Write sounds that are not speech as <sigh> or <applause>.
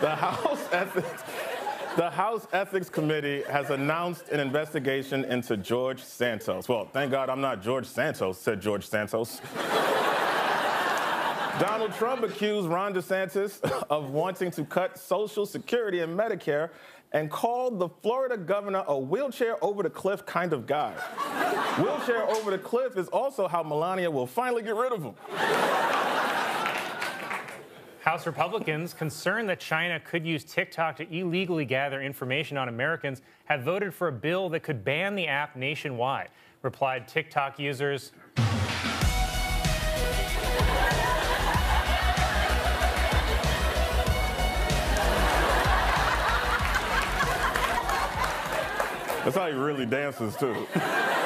The House Ethics. The House Ethics Committee has announced an investigation into George Santos. Well, thank God I'm not George Santos, said George Santos. Donald Trump accused Ron DeSantis of wanting to cut Social Security and Medicare and called the Florida governor a wheelchair over the cliff kind of guy. wheelchair over the cliff is also how Melania will finally get rid of him. House Republicans, concerned that China could use TikTok to illegally gather information on Americans, have voted for a bill that could ban the app nationwide. Replied TikTok users. That's how he really dances, too. <laughs>